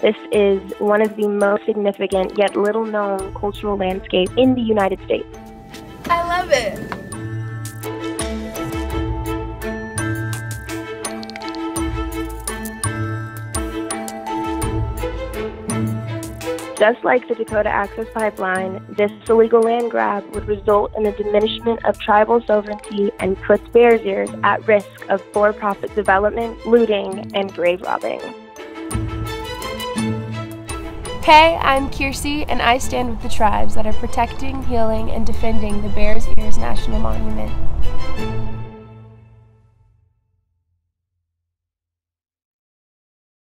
This is one of the most significant yet little known cultural landscapes in the United States. I love it. Just like the Dakota Access Pipeline, this illegal land grab would result in the diminishment of tribal sovereignty and puts Bears Ears at risk of for profit development, looting, and grave robbing. Hey, I'm Kiersey, and I stand with the tribes that are protecting, healing, and defending the Bears Ears National Monument.